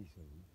easily.